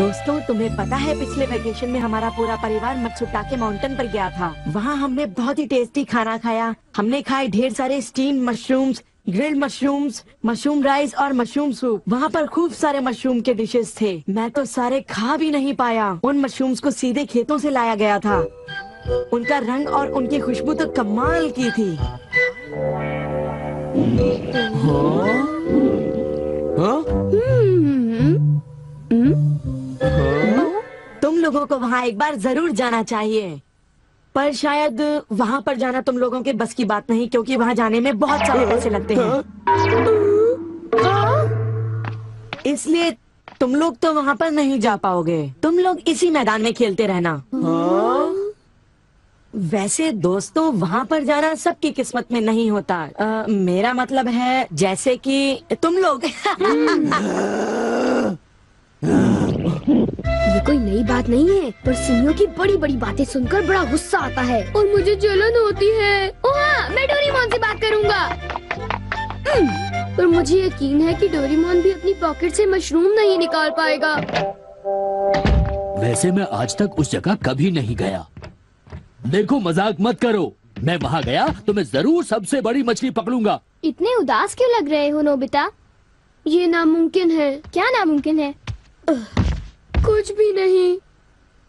दोस्तों तुम्हें पता है पिछले वेकेशन में हमारा पूरा परिवार मत्सुटाके माउंटेन पर गया था। वहाँ हमने बहुत ही टेस्टी खाना खाया। हमने खाए ढेर सारे steam mushrooms grilled mushrooms mushroom rice और मशरूम सूप वहाँ पर खूब सारे मशरूम के डिशेस थे। मैं तो सारे खा भी नहीं पाया। उन मशरूम्स को सीधे खेतों से लाया गया था। उनका रंग और उनकी खुशबू तो कमाल की थी। तुम लोगों को वहाँ एक बार ज़रूर जाना चाहिए। पर शायद वहाँ पर जाना तुम लोगों के बस की बात नहीं क्योंकि वहाँ जाने में बहुत सारे पैसे लगते हैं। इसलिए तुम लोग तो वहाँ पर नहीं जा पाओगे। तुम लोग इसी मैदान में खेलते रहना। वैसे दोस्तों वहाँ पर जाना सबकी किस्मत में नहीं होता। अ, मेरा मतलब है जैसे कि तुम लोग। ये कोई नई बात नहीं है पर सिनियों की बड़ी बड़ी बातें सुनकर बड़ा गुस्सा आता है। और मुझे जलन होती है। ओ हाँ मैं डोरीमोन से बात करूँगा। हम्म, पर मुझे यकीन है कि डोरीमोन भी अपनी पॉकेट से मशरूम नहीं निकाल पाएगा। वैसे मैं आज तक उस जगह कभी नहीं गया। देखो मज़ाक मत करो। मैं वहाँ गया तो मैं ज़रूर सबसे बड़ी मछली पकड़ूँगा। इतने उदास क्यों लग रहे हो नोबिता? ये नामुमकिन है। क्या नामुमकिन है? कुछ भी नहीं।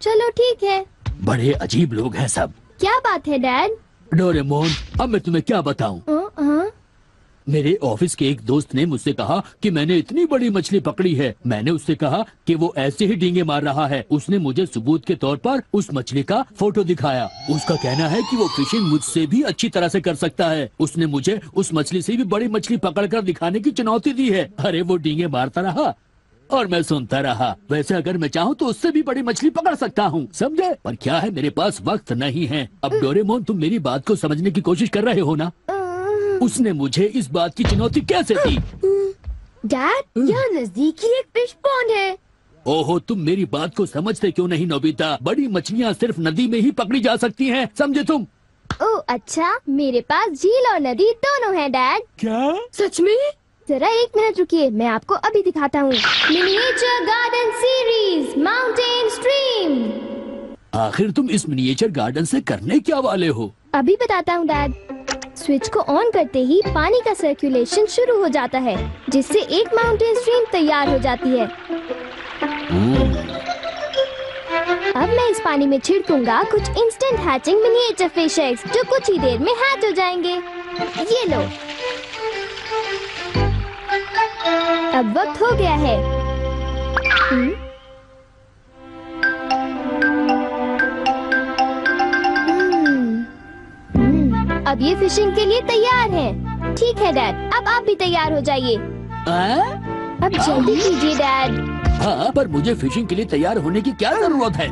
चलो ठीक है। बड़े अजीब लोग हैं सब। क्या बात है डैड डोरेमोन अब मैं तुम्हें क्या बताऊँ? मेरे ऑफ़िस के एक दोस्त ने मुझसे कहा कि मैंने इतनी बड़ी मछली पकड़ी है। मैंने उससे कहा कि वो ऐसे ही डींगे मार रहा है। उसने मुझे सबूत के तौर पर उस मछली का फ़ोटो दिखाया। उसका कहना है कि वो फिशिंग मुझसे भी अच्छी तरह से कर सकता है। उसने मुझे उस मछली से भी बड़ी मछली पकड़कर दिखाने की चुनौती दी है। अरे वो डींगे मारता रहा। और मैं सुनता रहा। वैसे अगर मैं चाहूँ तो उससे भी बड़ी मछली पकड़ सकता हूँ। समझे? पर क्या है? मेरे पास वक्त नहीं है। अब डोरेमोन तुम मेरी बात को समझने की कोशिश कर रहे हो ना? उसने मुझे इस बात की चुनौती कैसे दी? डैड यहाँ नज़दीक ही एक फ़िश पॉन्ड है। ओहो तुम मेरी बात को समझते क्यों नहीं नोबिता? बड़ी मछलियाँ सिर्फ़ नदी में ही पकड़ी जा सकती हैं समझे तुम? ओ अच्छा मेरे पास झील और नदी दोनों हैं डैड। क्या? सच में? जरा एक मिनट रुकिए मैं आपको अभी दिखाता हूँ। Miniature garden series mountain stream आखिर तुम इस मिनिएचर गार्डन से करने क्या वाले हो? अभी बताता हूँ डैड स्विच को ऑन करते ही पानी का सर्कुलेशन शुरू हो जाता है जिससे एक माउंटेन स्ट्रीम तैयार हो जाती है। अब मैं इस पानी में छिड़कूँगा कुछ instant hatching miniature fish eggs जो कुछ ही देर में हैच हो जाएँगे। ये लो। अब वक्त हो गया है। हम्म? हम्म, हम्म, अब ये फिशिंग के लिए तैयार हैं। ठीक है डैड। अब आप भी तैयार हो जाइए। अब जल्दी कीजिए डैड। हाँ पर मुझे फिशिंग के लिए तैयार होने की क्या ज़रूरत है?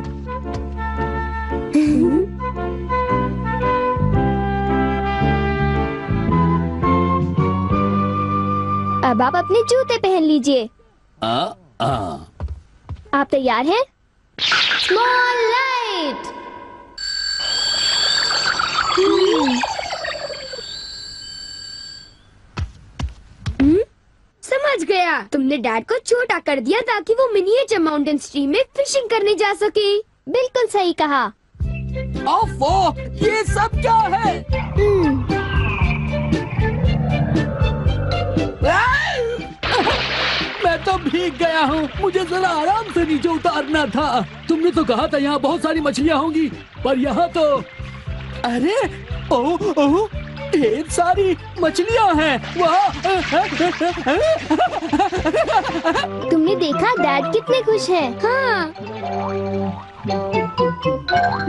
अब आप अपने जूते पहन लीजिए। आ, आ, आप तैयार हैं? स्मॉल लाइट समझ गया। तुमने डैड को छोटा कर दिया ताकि वो मिनिएचर माउंटेन स्ट्रीम में फिशिंग करने जा सके। बिल्कुल सही कहा। ओफो, ये सब क्या है? भीग गया हूँ। मुझे जरा आराम से नीचे उतारना था। तुमने तो कहा था यहाँ बहुत सारी मछलियाँ होंगी, पर यहाँ तो अरे ओ ओ ढेर सारी मछलियाँ हैं। वाह! तुमने देखा, डैड कितने खुश हैं। हाँ।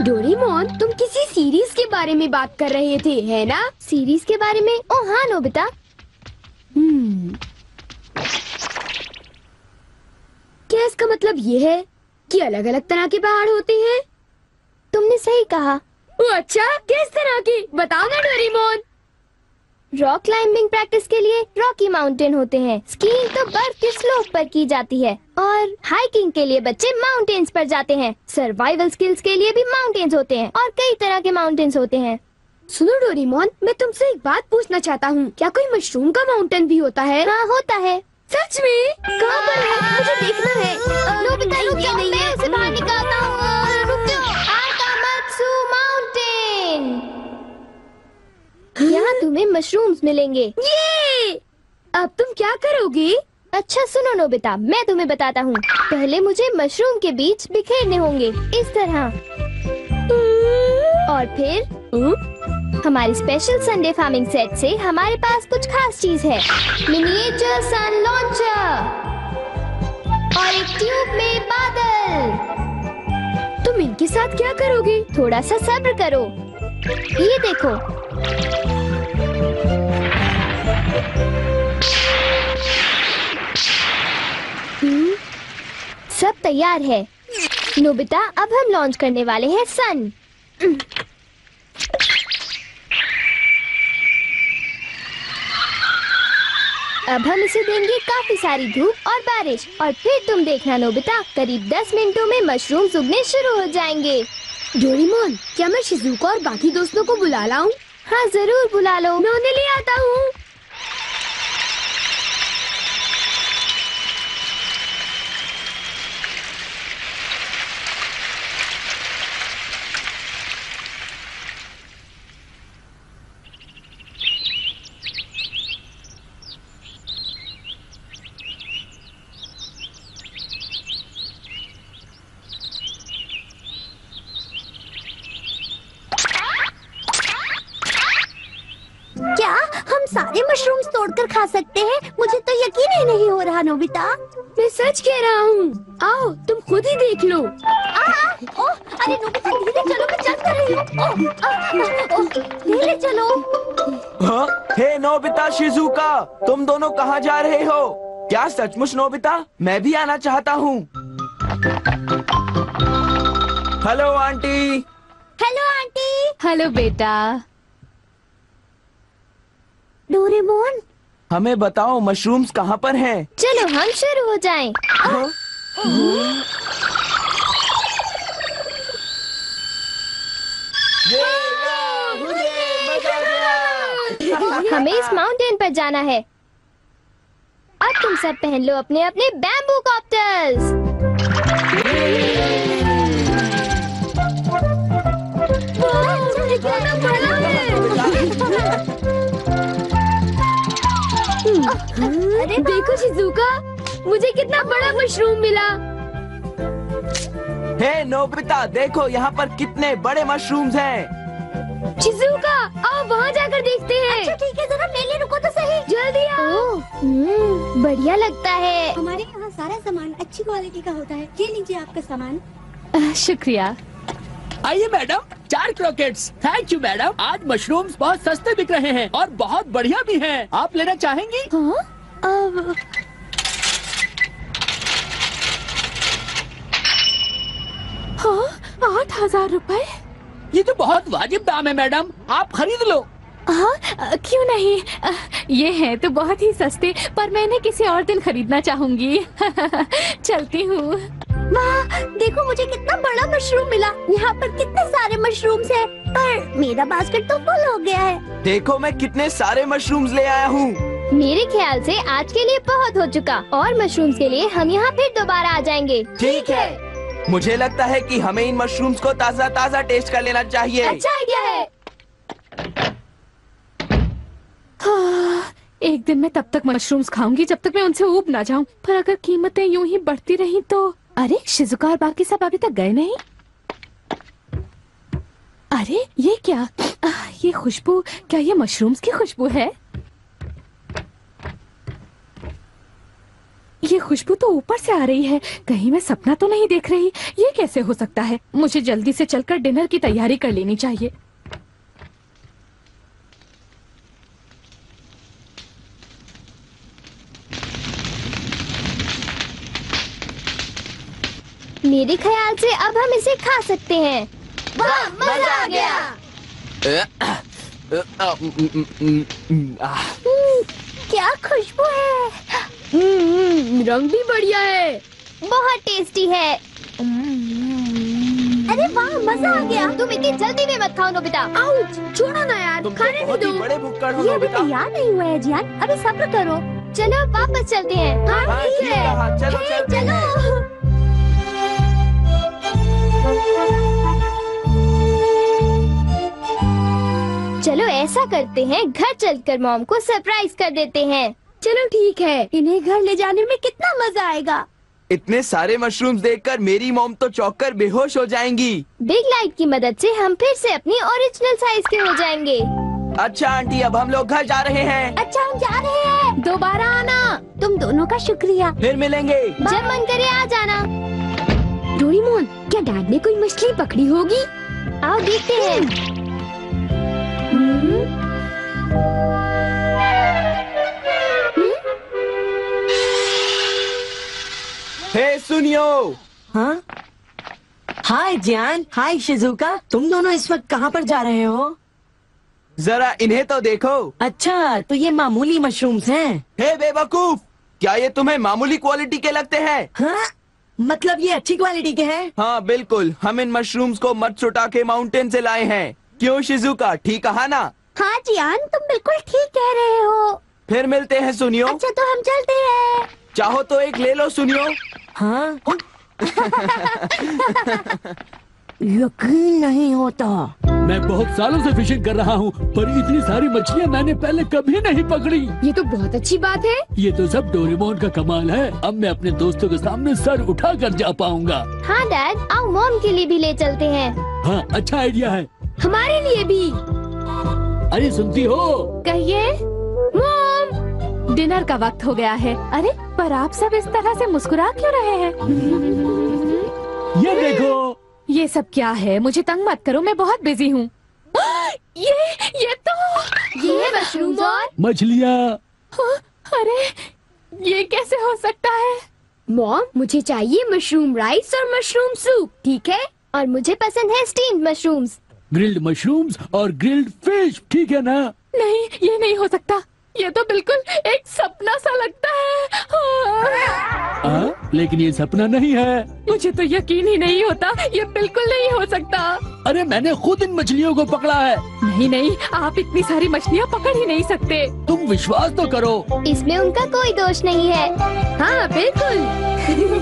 डोरीमोन, तुम किसी सीरीज़ के बारे में बात कर रहे थे, है ना? सीरीज़ के बारे में? ओ हाँ नोबिता। हम्म। क्या इसका मतलब ये है कि अलग अलग तरह के पहाड़ होते हैं? तुमने सही कहा। ओ अच्छा? किस तरह की? बताओ ना डोरीमोन। रॉक क्लाइंबिंग प्रैक्टिस के लिए रॉकी माउंटेन होते हैं। स्कीइंग तो बर्फ़ के स्लोप पर की जाती है और हाइकिंग के लिए बच्चे माउंटेन्स पर जाते हैं। सर्वाइवल स्किल्स के लिए भी माउंटेन्स होते हैं और कई तरह के माउंटेन्स होते हैं। सुनो डोरीमोन मैं तुमसे एक बात पूछना चाहता हूँ। क्या कोई मशरूम का माउंटेन भी होता है? हाँ होता है। सच में? कहाँ पर है? मुझे देखना है। नोबिता रुक जाओ मैं उसे बाहर निकालता हूँ। रुक जाओ। Akamatsu mountain. यहाँ तुम्हें मशरूम्स मिलेंगे। ये! अब तुम क्या करोगी? अच्छा सुनो नोबिता मैं तुम्हें बताता हूँ। पहले मुझे मशरूम के बीच बिखेरने होंगे। इस तरह। और फिर हमारे स्पेशल संडे फ़ार्मिंग सेट से हमारे पास कुछ खास चीज़ है। मिनिएचर सन ट्यूब में बादल। तुम इनके साथ क्या करोगी? थोड़ा सा सब्र करो। ये देखो। हम्म, सब तैयार है। नोबिता अब हम लॉन्च करने वाले हैं सन अब हम इसे देंगे काफ़ी सारी धूप और बारिश, और फिर तुम देखना नोबिता, करीब 10 मिनटों में मशरूम उगने शुरू हो जाएँगे। डोरीमोन, क्या मैं शिजुका और बाकी दोस्तों को बुला लाऊं? हाँ ज़रूर बुला लो। मैं उन्हें ले आता हूँ क्या हम सारे मशरूम्स तोड़कर खा सकते हैं। मुझे तो यकीन ही नहीं हो रहा नोबिता। मैं सच कह रहा हूँ। आओ तुम खुद ही देख लो। आ, ओ, अरे नोबिता धीरे चलो मैं चल कर रही हूँ। धीरे चलो। हाँ? हे नोबिता शिजुका तुम दोनों कहाँ जा रहे हो? क्या सचमुच नोबिता? मैं भी आना चाहता हूँ। Hello aunty. Hello aunty. Hello बेटा। डोरेमोन हमें बताओ मशरूम्स कहाँ पर हैं? चलो हम शुरू हो जाएँ। हाँ? हमें इस माउंटेन पर जाना है अब तुम सब पहन लो अपने अपने बैम्बू कॉप्टर्स अरे देखो शिजुका मुझे कितना बड़ा मशरूम मिला। हे नोबिता देखो यहाँ पर कितने बड़े मशरूम्स हैं। शिजुका आओ वहाँ जाकर देखते हैं। अच्छा ठीक है जरा ले ले रुको तो सही। जल्दी आओ। हम्म, बढ़िया लगता है। हमारे यहाँ सारा सामान अच्छी क्वालिटी का होता है। ये लीजिए आपका सामान। शुक्रिया। आइए मैडम चार क्रॉकेट्स थैंक यू मैडम। आज मशरूम्स बहुत सस्ते बिक रहे हैं और बहुत बढ़िया भी हैं। आप लेना चाहेंगी? हाँ? अब हाँ आठ हज़ार रूपए? ये तो बहुत वाजिब दाम है मैडम। आप खरीद लो। हाँ क्यों नहीं? अ, ये है तो बहुत ही सस्ते पर मैंने किसी और दिन खरीदना चाहूँगी। चलती हूँ। वाह देखो मुझे कितना बड़ा मशरूम मिला। यहाँ पर कितने सारे मशरूम्स हैं पर मेरा बास्केट तो फुल हो गया है। देखो मैं कितने सारे मशरूम्स ले आया हूँ। मेरे ख्याल से आज के लिए बहुत हो चुका और मशरूम्स के लिए हम यहाँ फिर दोबारा आ जाएँगे। ठीक है। मुझे लगता है कि हमें इन मशरूम्स को ताज़ा ताज़ा टेस्ट कर लेना चाहिए। अच्छा आइडिया है। हाँ, एक दिन मैं तब तक मशरूम्स खाऊँगी जब तक मैं उनसे ऊब ना जाऊँ। पर अगर कीमतें यूँ ही बढ़ती रही तो अरे शिजुका और बाकी सब अभी तक गए नहीं। अरे ये क्या? आह, ये खुशबू क्या ये मशरूम्स की खुशबू है? ये खुशबू तो ऊपर से आ रही है। कहीं मैं सपना तो नहीं देख रही। ये कैसे हो सकता है? मुझे जल्दी से चलकर डिनर की तैयारी कर लेनी चाहिए। मेरे ख्याल से अब हम इसे खा सकते हैं। वाह मज़ा आ गया। हम्म, क्या खुशबू है। हम्म, रंग भी बढ़िया है। बहुत टेस्टी है। अरे वाह मज़ा आ गया। तुम इतनी जल्दी में मत खाओ नोबिता। आउच छोड़ो ना यार तो खाने बहुत दो। बड़े भुक्कड़ हो ये अभी तैयार नहीं हुआ है जियान अभी सब्र करो। चलो वापस चलते हैं। हाँ, ठीक कहा, चलो हे, चलते हैं। चलो ऐसा करते हैं घर चलकर मॉम को सरप्राइज़ कर देते हैं। चलो ठीक है इन्हें घर ले जाने में कितना मज़ा आएगा। इतने सारे मशरूम्स देखकर मेरी मोम तो चौंक कर बेहोश हो जाएँगी। बिग लाइट की मदद से हम फिर से अपनी ओरिजिनल साइज़ के हो जाएँगे। अच्छा आंटी अब हम लोग घर जा रहे हैं। अच्छा हम जा रहे हैं। दोबारा आना। तुम दोनों का शुक्रिया। फिर मिलेंगे। जब मन करे आ जाना। डोरीमोन क्या डैड ने कोई मछली पकड़ी होगी? आओ देखते हैं। हे सुनियो। हाँ? हाय जान हाय शिजुका। तुम दोनों इस वक्त कहाँ पर जा रहे हो? जरा इन्हें तो देखो। अच्छा तो ये मामूली मशरूम्स हैं। हे बेवकूफ़! क्या ये तुम्हें मामूली क्वालिटी के लगते हैं? हाँ? मतलब ये अच्छी क्वालिटी के हैं? हाँ बिल्कुल। हम इन मशरूम्स को मत छुटा के माउंटेन से लाए हैं। क्यों शिजुका ठीक कहा ना? हाँ जी आन तुम बिल्कुल ठीक कह रहे हो। फिर मिलते हैं सुनियो। अच्छा तो हम चलते हैं। चाहो तो एक ले लो सुनियो। हाँ। यकीन नहीं होता। मैं बहुत सालों से फिशिंग कर रहा हूँ पर इतनी सारी मछलियाँ मैंने पहले कभी नहीं पकड़ी। ये तो बहुत अच्छी बात है। ये तो सब डोरेमोन का कमाल है। अब मैं अपने दोस्तों के सामने सर उठा कर जा पाऊँगा। हाँ डैड आओ मॉम के लिए भी ले चलते हैं। हाँ अच्छा आइडिया है। हमारे लिए भी। अरे सुनती हो। कहिए। मॉम। डिनर का वक्त हो गया है। अरे पर आप सब इस तरह से मुस्कुरा क्यों रहे हैं? ये देखो ये सब क्या है? मुझे तंग मत करो मैं बहुत बिज़ी हूँ। ये ये तो ये है मशरूम और मछलियाँ। हाँ, अरे ये कैसे हो सकता है? मॉम मुझे चाहिए मशरूम राइस और मशरूम सूप ठीक है? और मुझे पसंद है स्टीम्ड मशरूम्स। ग्रिल्ड मशरूम्स और ग्रिल्ड फ़िश ठीक है ना? नहीं ये नहीं हो सकता। ये तो बिल्कुल एक सपना सा लगता है। हाँ। आ, लेकिन ये सपना नहीं है। मुझे तो यकीन ही नहीं होता। ये बिल्कुल नहीं हो सकता। अरे मैंने खुद इन मछलियों को पकड़ा है। नहीं नहीं आप इतनी सारी मछलियाँ पकड़ ही नहीं सकते। तुम विश्वास तो करो। इसमें उनका कोई दोष नहीं है। हाँ बिल्कुल।